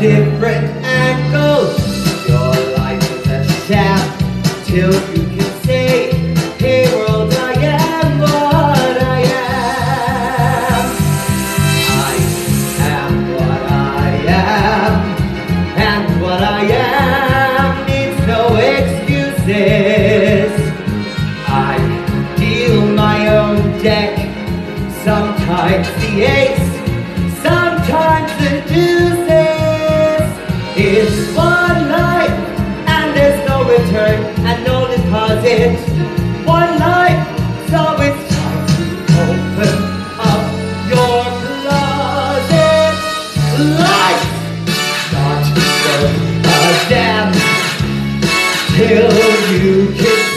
different angles. Your life is a sham till you deck, sometimes the ace, sometimes the deuces. It's one life, and there's no return and no deposit. One life, so it's time to open up your closet. Life, not a damn till you